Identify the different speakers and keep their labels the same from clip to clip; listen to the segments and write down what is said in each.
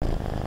Speaker 1: you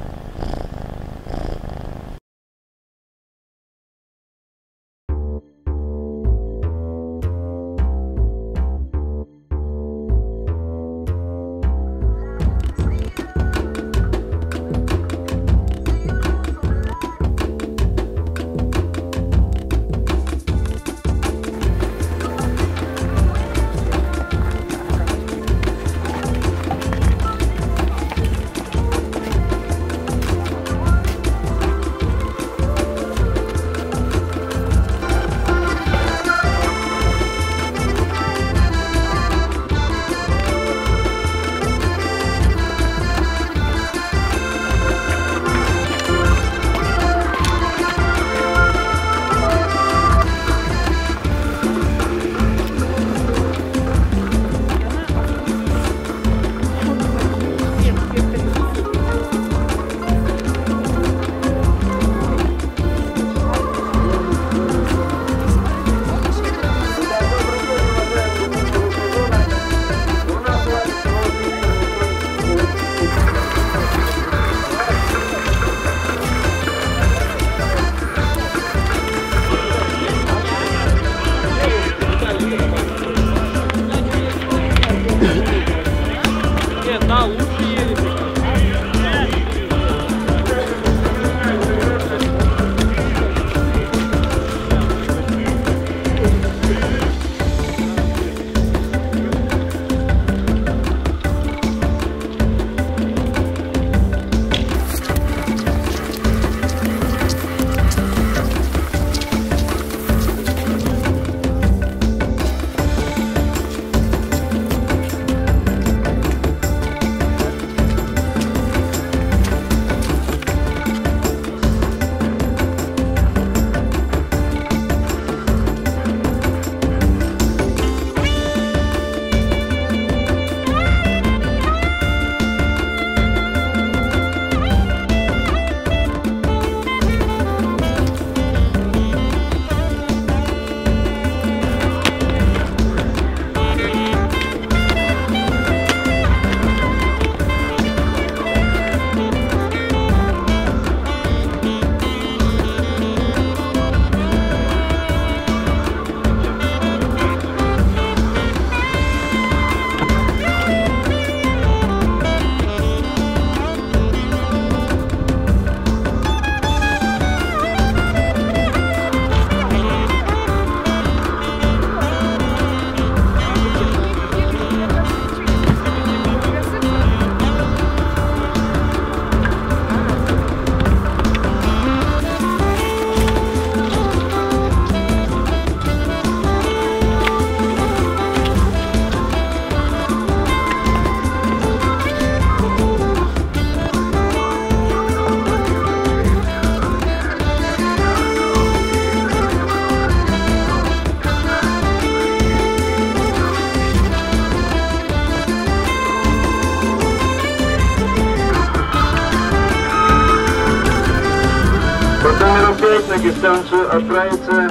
Speaker 1: 5 на дистанцию отправится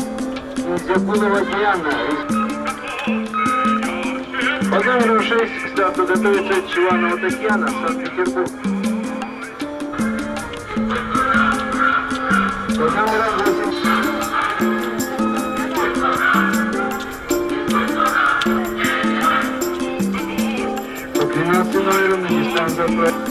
Speaker 1: Зябунова Диана. Под номером 6 к старту готовится Чеванова Татьяна, Санкт-Петербург. Под номером 8 по 12 номерам на дистанцию отправится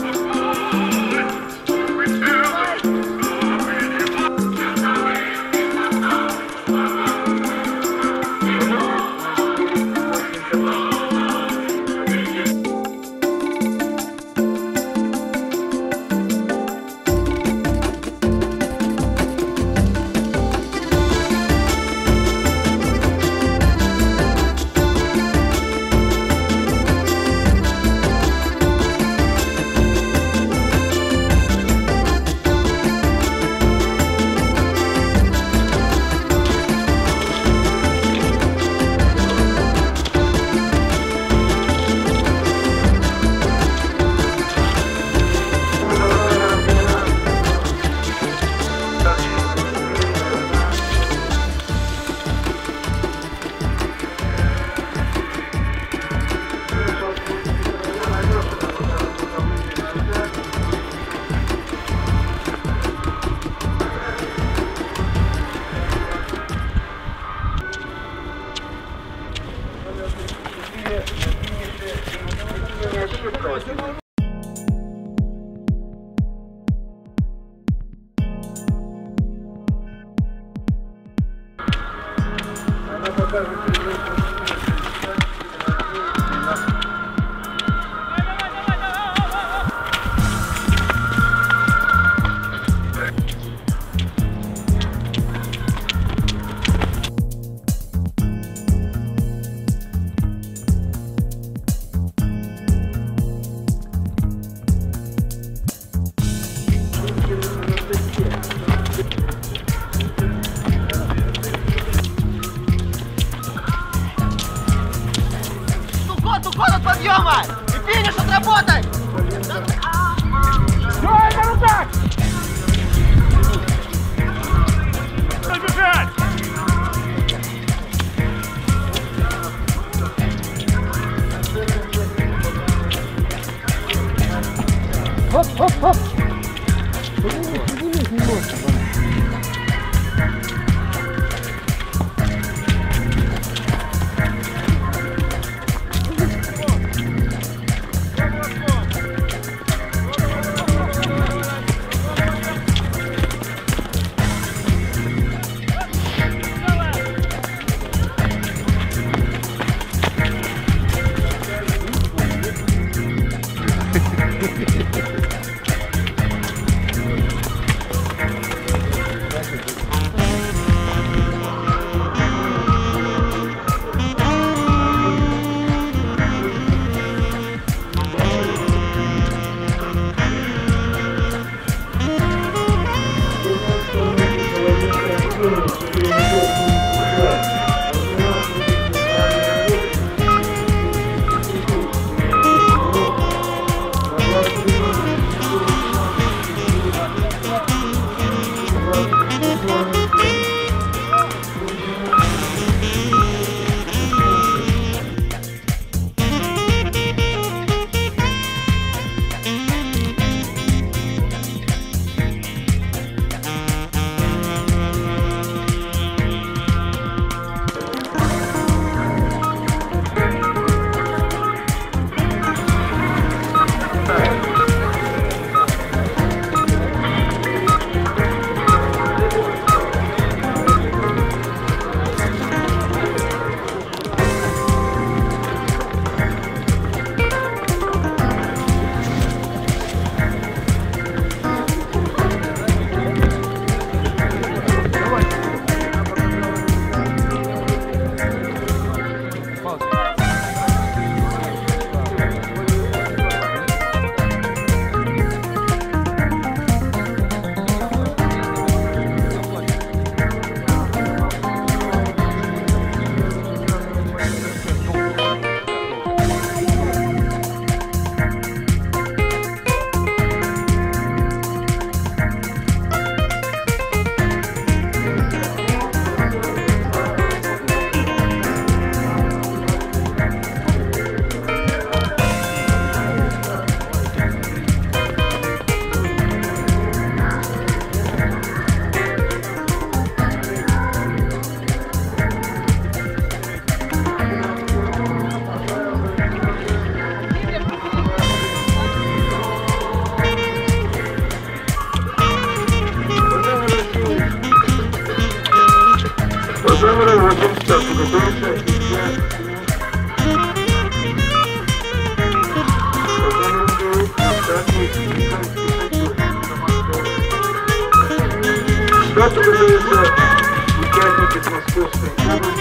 Speaker 2: Что готовятся участники с Московской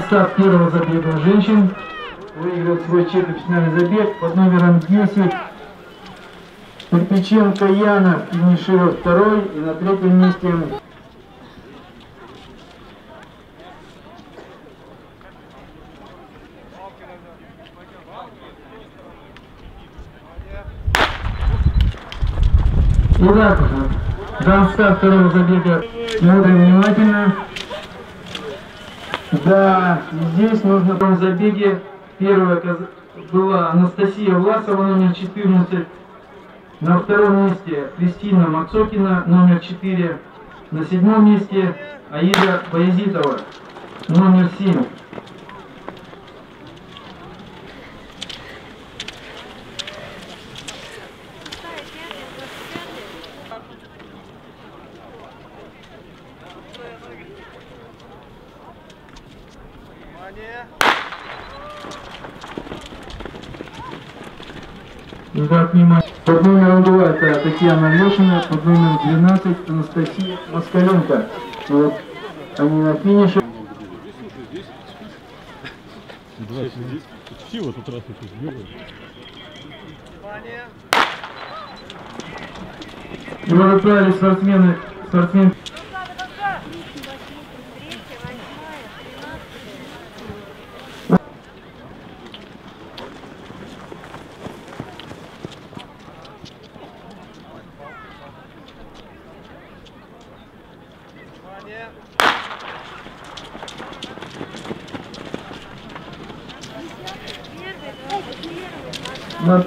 Speaker 1: Старт первого забега женщин. Выигрывает свой четвертьфинальный забег под номером 10. Кирпиченко Яна финиширует второй и на третьем месте Итак, дан старт второго забега. Смотрим внимательно. Да, здесь нужно в забеге первая была Анастасия Власова, номер 14. На втором месте Кристина Мацокина, номер 4. На седьмом месте Аида Баязитова, номер 7. Итак, внимание. Под номером 2 это Татьяна Лешина, под номером 12 Анастасия Москаленко. Вот они на финише.
Speaker 3: Почти вот тут раз тут бегают.
Speaker 1: И вот отправились спортсмены, спортсмен На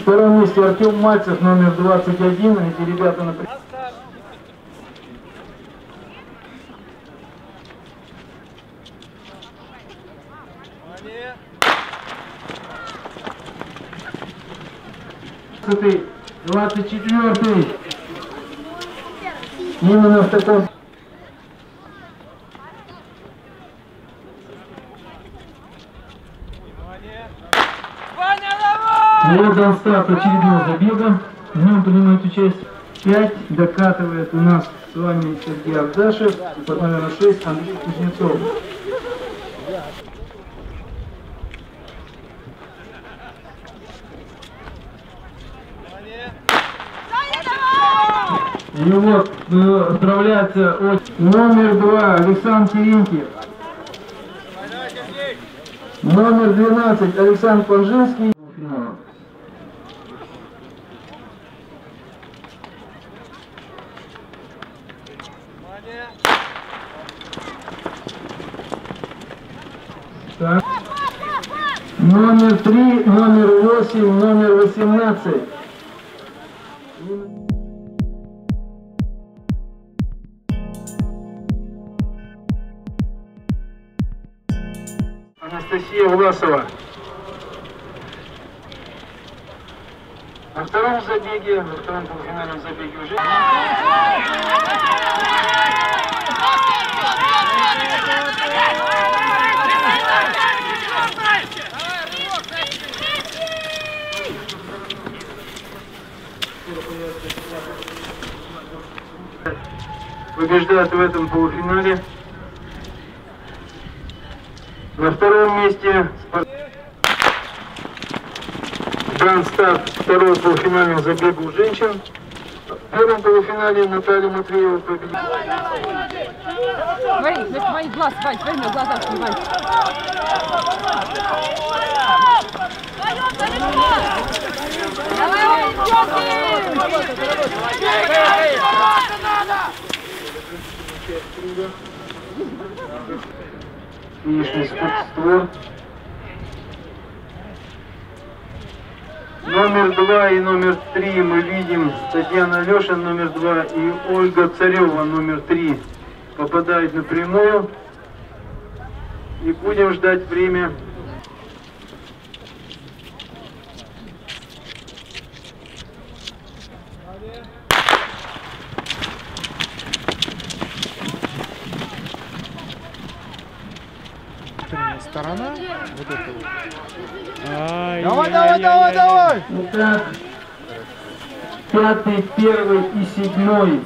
Speaker 1: втором месте Артем Мальцев, номер 21. Эти ребята на двадцать четвертый. Именно в таком Дан старт очередного забега. В нем принимает участие 5, докатывает у нас с вами Сергей Ардашев и под номером 6 Андрей Кузнецов. И вот э, отправляется от номер 2 Александр Терентьев. Номер 12 Александр Панжинский. Финала. Так. Номер 3, номер 8, номер 18. Анастасия Власова. На втором забеге, во втором полуфинальном забеге уже... побеждает в этом полуфинале. На втором месте старт второго полуфинального забега у женщин. В первом полуфинале Наталья Матвеева победила.
Speaker 4: Смотри, моих глаз, Вань, смотри, в глаза снимай.
Speaker 1: Финишный спортствор. Номер два и номер три мы видим Татьяна Лешин, номер два, и Ольга Царева, номер три, попадают напрямую. И будем ждать время.
Speaker 3: Вот это вот.
Speaker 5: Давай, давай, давай, давай!
Speaker 1: Итак, пятый, первый и седьмой.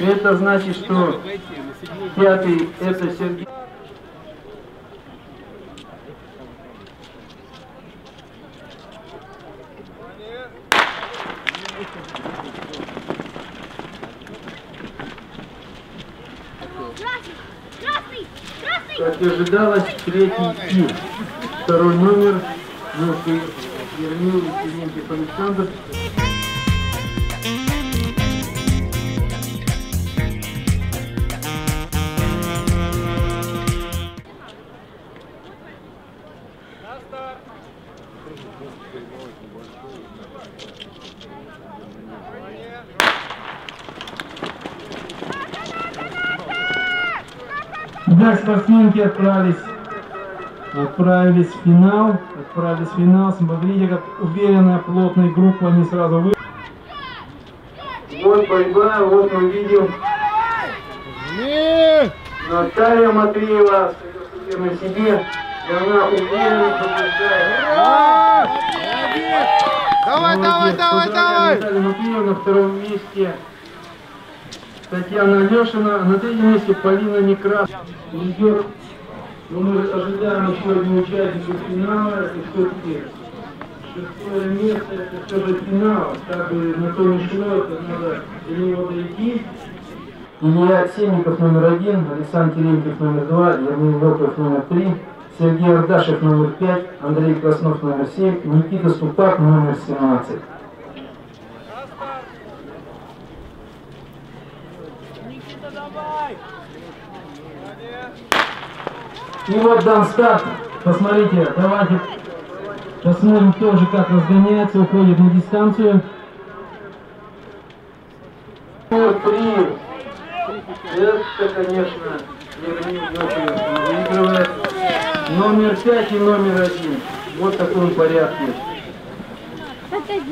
Speaker 1: Это значит, что пятый это Сергей. Ожидалось, третий тим. Второй номер. Юрий Ермил Климентьев Александр. Спортсменки отправились, отправились в финал, отправились в финал. Смотрите, как уверенная, плотная группа, они сразу вы. Вот борьба, вот мы видим
Speaker 5: Нет!
Speaker 1: Наталья Матвеева на себе, и она уверенно побеждает.
Speaker 5: Давай, давай, давай, давай!
Speaker 1: Наталью Матвееву на втором месте. Татьяна Алешина, на третьем месте Полина Некрас. Идет, но мы ожидаем еще одну участницу финала, это все-таки шестое место, это все же финал, как бы на то не шло, это надо до него дойти. Илья Сенников номер один, Александр Терентьев номер два, Ермин Волков номер три, Сергей Ардашев номер пять, Андрей Краснов номер семь, Никита Ступак номер семнадцать. И вот дан старт. Посмотрите, давайте посмотрим тоже, как разгоняется, уходит на дистанцию. Три. Это, конечно, Дмитриев выигрывает. Номер пять и номер один. Вот в таком порядке.
Speaker 3: Опять